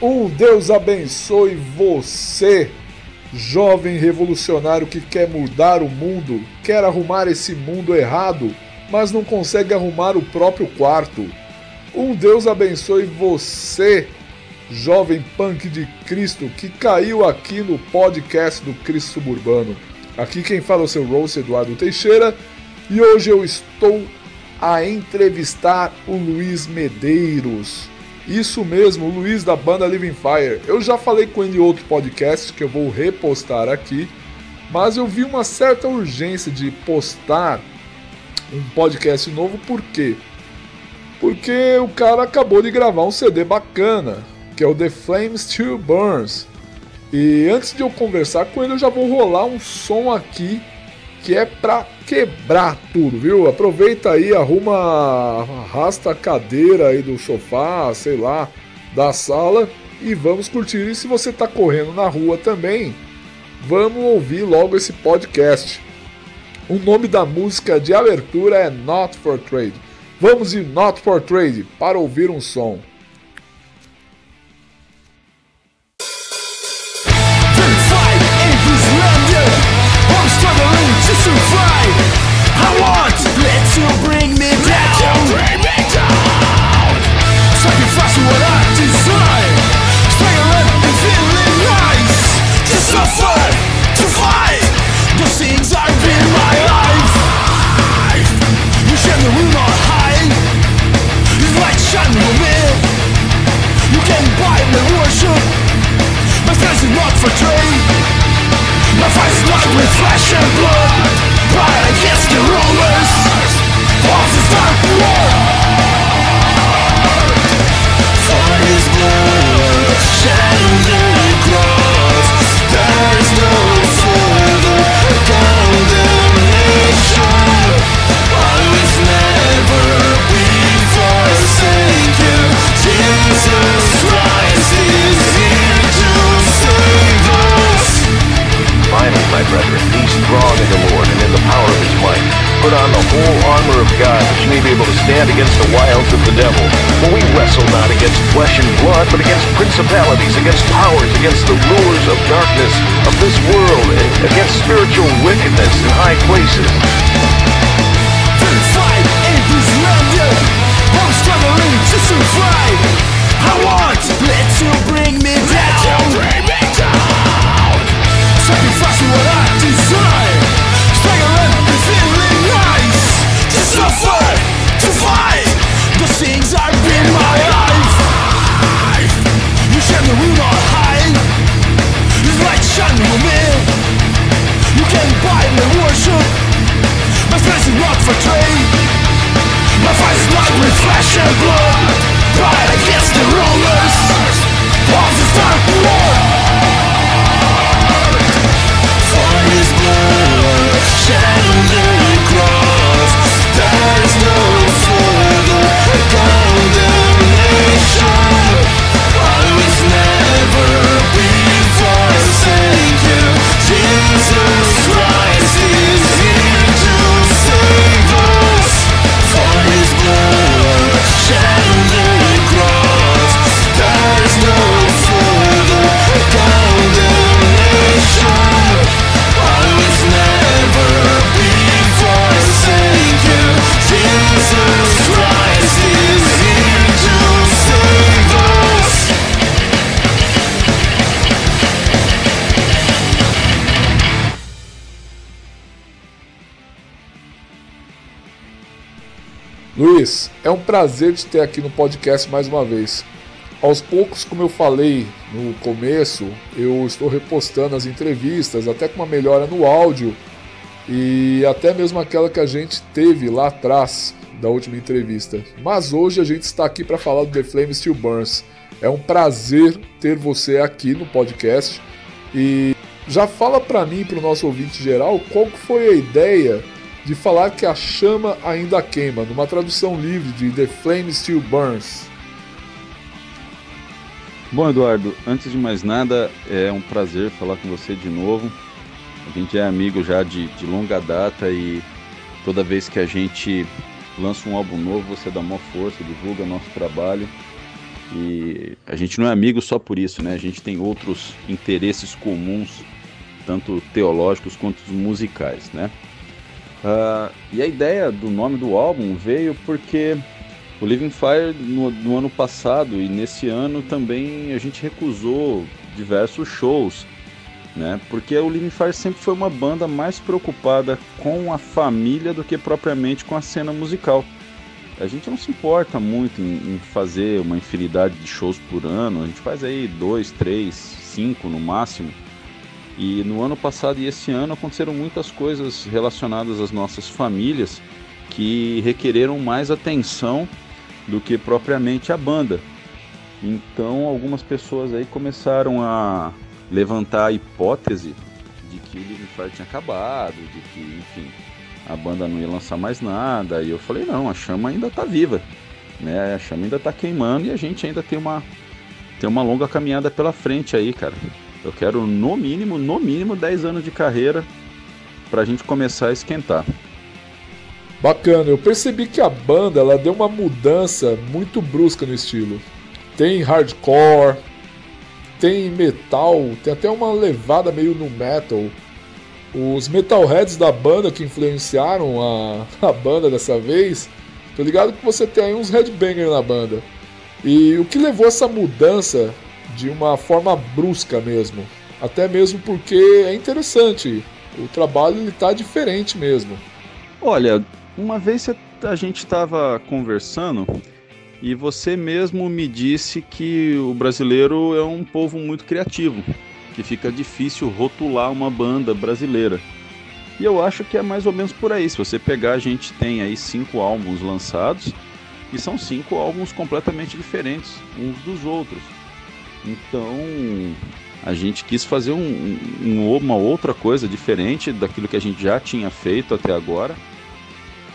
Um Deus abençoe você, jovem revolucionário que quer mudar o mundo, quer arrumar esse mundo errado, mas não consegue arrumar o próprio quarto. Um Deus abençoe você, jovem punk de Cristo que caiu aqui no podcast do Cristo Suburbano. Aqui quem fala é o seu Rose Eduardo Teixeira e hoje eu estou a entrevistar o Luiz Medeiros. Isso mesmo, o Luiz da banda Living Fire. Eu já falei com ele em outro podcast que eu vou repostar aqui, mas eu vi uma certa urgência de postar um podcast novo, por quê? Porque o cara acabou de gravar um CD bacana, que é o The Flame Still Burns. E antes de eu conversar com ele, eu já vou rolar um som aqui que é pra quebrar tudo, viu? Aproveita aí, arruma, arrasta a cadeira aí do sofá, sei lá, da sala e vamos curtir. E se você tá correndo na rua também, vamos ouvir logo esse podcast. O nome da música de abertura é Not for Trade. Vamos de Not for Trade para ouvir um som. and not for dream My face is blood with flesh and blood. But against the put on the whole armor of God that you may be able to stand against the wiles of the devil. For we wrestle not against flesh and blood, but against principalities, against powers, against the rulers of darkness of this world, and against spiritual wickedness in high places. Fight struggling to survive. I want to bring Luiz, é um prazer te ter aqui no podcast mais uma vez. Aos poucos, como eu falei no começo, eu estou repostando as entrevistas, até com uma melhora no áudio e até mesmo aquela que a gente teve lá atrás da última entrevista. Mas hoje a gente está aqui para falar do The Flame Still Burns. É um prazer ter você aqui no podcast e já fala para mim para o nosso ouvinte geral qual foi a ideia de falar que a chama ainda queima, numa tradução livre de The Flame Still Burns. Bom, Eduardo, antes de mais nada, é um prazer falar com você de novo. A gente é amigo já de, de longa data e toda vez que a gente lança um álbum novo, você dá uma força, divulga nosso trabalho. E a gente não é amigo só por isso, né? A gente tem outros interesses comuns, tanto teológicos quanto musicais, né? Uh, e a ideia do nome do álbum veio porque o Living Fire no, no, ano passado e nesse ano também a gente recusou diversos shows, né? Porque o Living Fire sempre foi uma banda mais preocupada com a família do que propriamente com a cena musical. A gente não se importa muito em, em fazer uma infinidade de shows por ano, a gente faz aí dois, três, cinco no máximo. E no ano passado e esse ano aconteceram muitas coisas relacionadas às nossas famílias que requereram mais atenção do que propriamente a banda. Então algumas pessoas aí começaram a levantar a hipótese de que o Living Fire tinha acabado, de que, enfim, a banda não ia lançar mais nada. E eu falei, não, a chama ainda está viva. Né? A chama ainda está queimando e a gente ainda tem uma, tem uma longa caminhada pela frente aí, cara. Eu quero no mínimo, no mínimo 10 anos de carreira para a gente começar a esquentar. Bacana, eu percebi que a banda ela deu uma mudança muito brusca no estilo. Tem hardcore, tem metal, tem até uma levada meio no metal. Os metalheads da banda que influenciaram a, a banda dessa vez, tô ligado que você tem aí uns headbangers na banda. E o que levou essa mudança de uma forma brusca mesmo. Até mesmo porque é interessante, o trabalho ele tá diferente mesmo. Olha, uma vez a gente estava conversando e você mesmo me disse que o brasileiro é um povo muito criativo, que fica difícil rotular uma banda brasileira. E eu acho que é mais ou menos por aí. Se você pegar, a gente tem aí cinco álbuns lançados e são cinco álbuns completamente diferentes uns dos outros. Então a gente quis fazer um, um, uma outra coisa diferente daquilo que a gente já tinha feito até agora.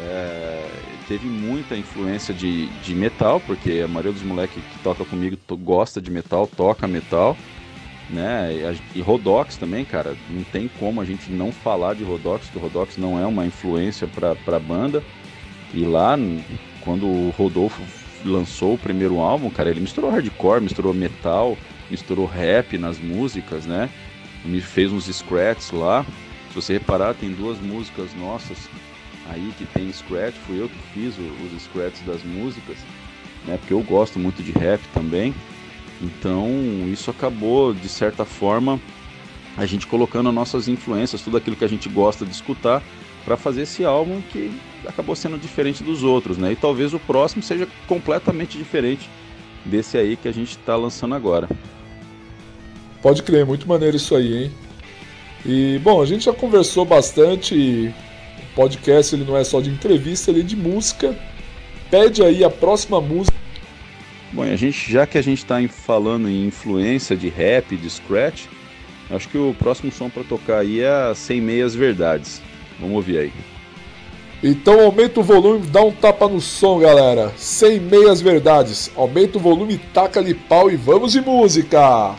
É, teve muita influência de, de metal, porque a maioria dos moleques que toca comigo gosta de metal, toca metal. Né? E, e Rodox também, cara, não tem como a gente não falar de Rodox, que o Rodox não é uma influência para a banda. E lá, quando o Rodolfo lançou o primeiro álbum, cara, ele misturou hardcore, misturou metal, misturou rap nas músicas, né? Me fez uns scratches lá. Se você reparar, tem duas músicas nossas aí que tem scratch, fui eu que fiz os scratches das músicas, né? Porque eu gosto muito de rap também. Então, isso acabou de certa forma a gente colocando nossas influências, tudo aquilo que a gente gosta de escutar para fazer esse álbum que acabou sendo diferente dos outros, né? E talvez o próximo seja completamente diferente desse aí que a gente está lançando agora. Pode crer, muito maneiro isso aí, hein? E bom, a gente já conversou bastante. O podcast ele não é só de entrevista, ele é de música. Pede aí a próxima música. Bom, a gente, já que a gente está falando em influência de rap, de scratch, acho que o próximo som para tocar aí é Sem Meias Verdades. Vamos ouvir aí. Então aumenta o volume, dá um tapa no som, galera. Sem meias verdades. Aumenta o volume, taca-lhe pau e vamos de música.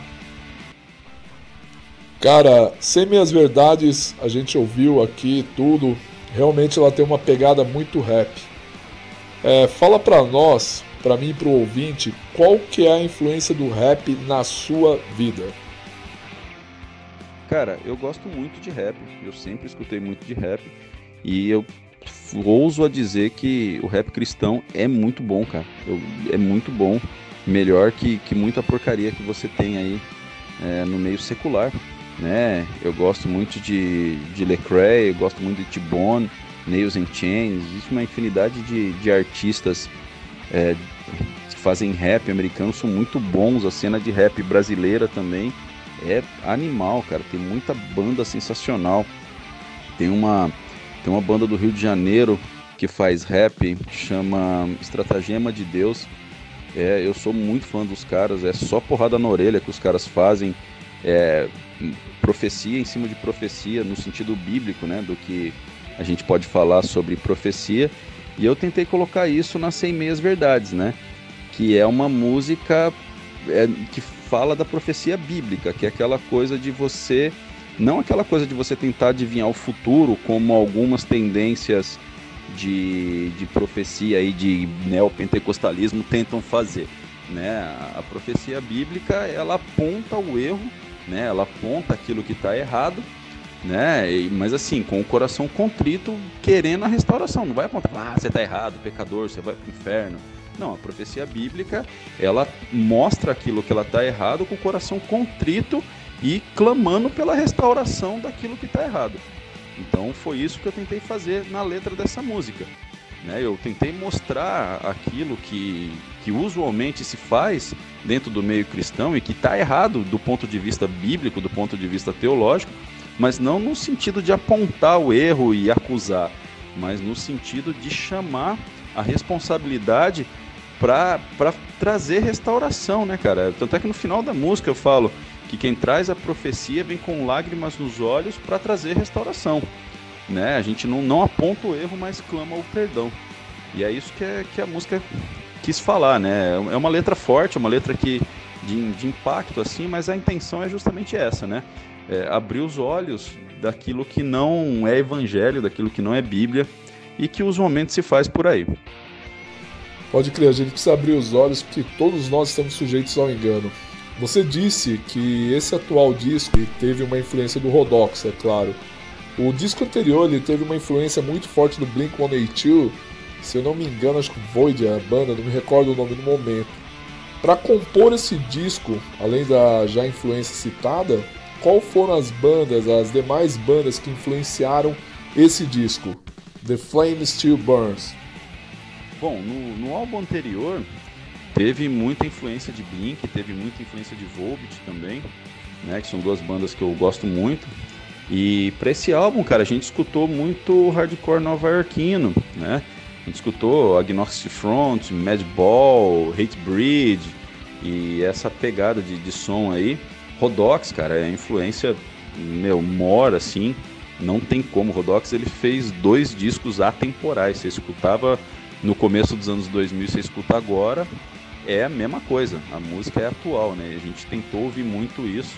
Cara, sem meias verdades, a gente ouviu aqui tudo. Realmente ela tem uma pegada muito rap. É, fala pra nós, pra mim e pro ouvinte, qual que é a influência do rap na sua vida? Cara, eu gosto muito de rap, eu sempre escutei muito de rap. E eu ouso a dizer que o rap cristão é muito bom, cara. Eu, é muito bom, melhor que, que muita porcaria que você tem aí é, no meio secular, né? Eu gosto muito de, de Lecrae, eu gosto muito de T-Bone, Nails and Chains, existe uma infinidade de, de artistas é, que fazem rap americano, são muito bons, a cena de rap brasileira também é animal, cara. Tem muita banda sensacional. Tem uma, tem uma banda do Rio de Janeiro que faz rap, chama Estratagema de Deus. É, eu sou muito fã dos caras, é só porrada na orelha que os caras fazem. É, profecia em cima de profecia, no sentido bíblico, né? Do que a gente pode falar sobre profecia. E eu tentei colocar isso nas 100 meias verdades, né? Que é uma música é, que fala da profecia bíblica, que é aquela coisa de você, não aquela coisa de você tentar adivinhar o futuro, como algumas tendências de, de profecia e de neopentecostalismo tentam fazer. Né? A, profecia bíblica ela aponta o erro, né? ela aponta aquilo que está errado, né? E, mas assim, com o coração contrito, querendo a restauração. Não vai apontar, ah, você está errado, pecador, você vai para o inferno. Não, a profecia bíblica, ela mostra aquilo que ela está errado com o coração contrito e clamando pela restauração daquilo que está errado. Então foi isso que eu tentei fazer na letra dessa música. Né? Eu tentei mostrar aquilo que, que usualmente se faz dentro do meio cristão e que está errado do ponto de vista bíblico, do ponto de vista teológico, mas não no sentido de apontar o erro e acusar, mas no sentido de chamar a responsabilidade para trazer restauração, né, cara? Tanto é que no final da música eu falo que quem traz a profecia vem com lágrimas nos olhos para trazer restauração. Né? A gente não, não aponta o erro, mas clama o perdão. E é isso que, é, que a música quis falar, né? É uma letra forte, é uma letra que, de, de impacto, assim, mas a intenção é justamente essa, né? É abrir os olhos daquilo que não é evangelho, daquilo que não é Bíblia e que usualmente se faz por aí. Pode crer, a gente precisa abrir os olhos porque todos nós estamos sujeitos ao engano. Você disse que esse atual disco teve uma influência do Rodox, é claro. O disco anterior ele teve uma influência muito forte do Blink-182, se eu não me engano, acho que Void é a banda, não me recordo o nome no momento. Para compor esse disco, além da já influência citada, qual foram as bandas, as demais bandas que influenciaram esse disco? The Flame Still Burns. Bom, no, no álbum anterior teve muita influência de Blink, teve muita influência de Volbeat também, né, que são duas bandas que eu gosto muito. E para esse álbum, cara, a gente escutou muito hardcore nova-iorquino, né? A gente escutou Agnostic Front, Madball, Hatebreed e essa pegada de, de som aí. Rodox, cara, é influência, meu, mora assim, não tem como. Rodox ele fez dois discos atemporais. Você escutava no começo dos anos 2000, você escuta agora, é a mesma coisa. A música é atual, né? A gente tentou ouvir muito isso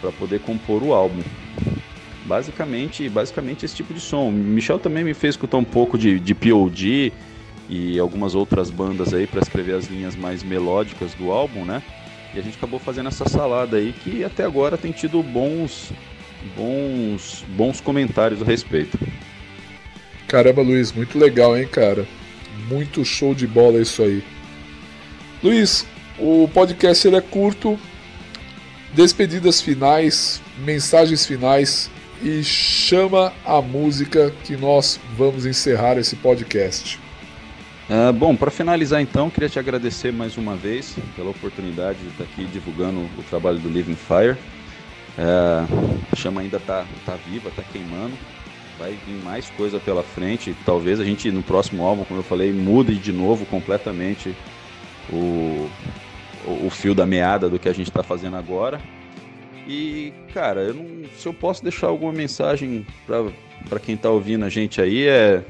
para poder compor o álbum. Basicamente, basicamente esse tipo de som. Michel também me fez escutar um pouco de, de POD e algumas outras bandas aí para escrever as linhas mais melódicas do álbum, né? E a gente acabou fazendo essa salada aí que até agora tem tido bons bons bons comentários a respeito. Caramba, Luiz, muito legal, hein, cara? Muito show de bola isso aí. Luiz, o podcast ele é curto. Despedidas finais, mensagens finais e chama a música que nós vamos encerrar esse podcast. Uh, bom, para finalizar então, queria te agradecer mais uma vez pela oportunidade de estar aqui divulgando o trabalho do Living Fire. Uh, a chama ainda está tá viva, está queimando vai vir mais coisa pela frente. Talvez a gente no próximo álbum, como eu falei, mude de novo completamente o, o, fio da meada do que a gente está fazendo agora. E, cara, eu não, se eu posso deixar alguma mensagem para quem está ouvindo a gente aí, é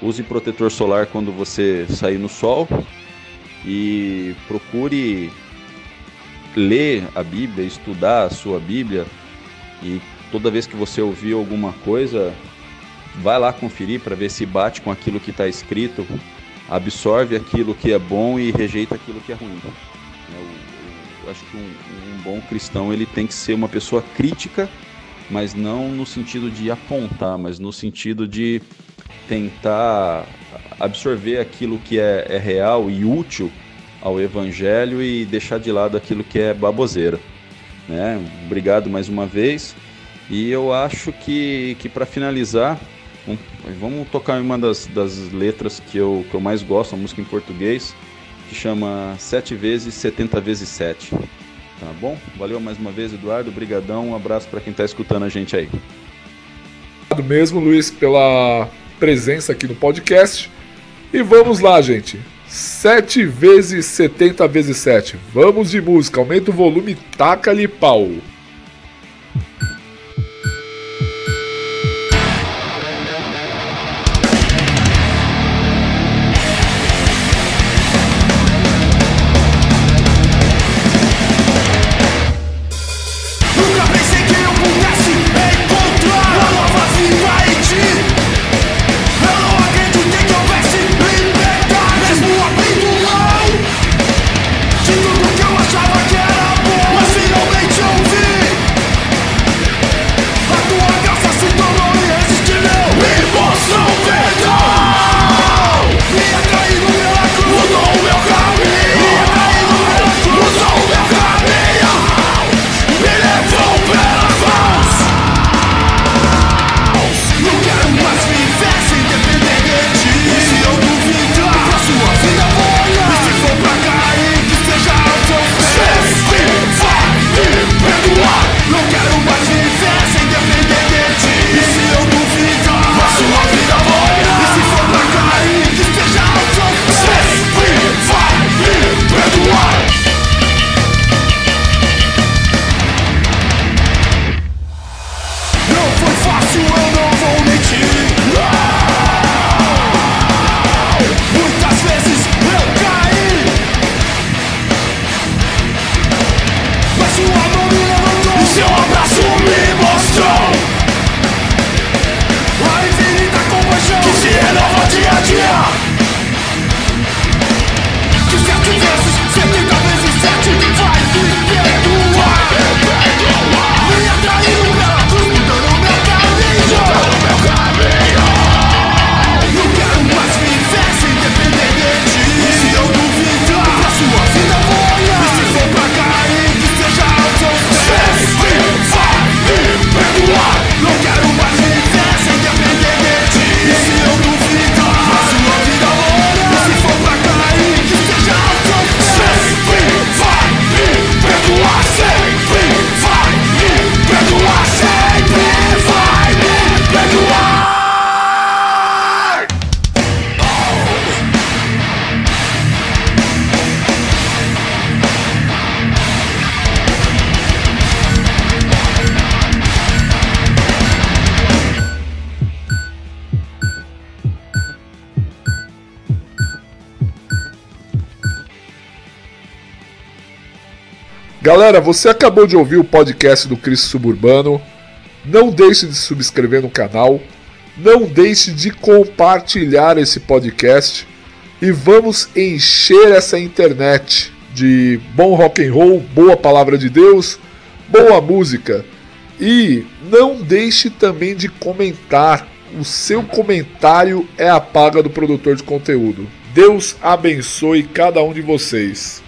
use protetor solar quando você sair no sol e procure ler a Bíblia, estudar a sua Bíblia e toda vez que você ouvir alguma coisa, vai lá conferir para ver se bate com aquilo que está escrito, absorve aquilo que é bom e rejeita aquilo que é ruim. Eu, eu acho que um, um, bom cristão ele tem que ser uma pessoa crítica, mas não no sentido de apontar, mas no sentido de tentar absorver aquilo que é, é real e útil ao evangelho e deixar de lado aquilo que é baboseira. Né? Obrigado mais uma vez. E eu acho que, que para finalizar, Vamos tocar uma das, das letras que eu, que eu mais gosto, a música em português, que chama 7 vezes 70 vezes 7. Tá bom? Valeu mais uma vez, Eduardo. Obrigadão. Um abraço para quem está escutando a gente aí. Obrigado mesmo, Luiz, pela presença aqui no podcast. E vamos lá, gente. 7 vezes 70 vezes 7. Vamos de música. Aumenta o volume, taca-lhe pau. Galera, você acabou de ouvir o podcast do Cristo Suburbano. Não deixe de se subscrever no canal. Não deixe de compartilhar esse podcast. E vamos encher essa internet de bom rock and roll, boa palavra de Deus, boa música. E não deixe também de comentar. O seu comentário é a paga do produtor de conteúdo. Deus abençoe cada um de vocês.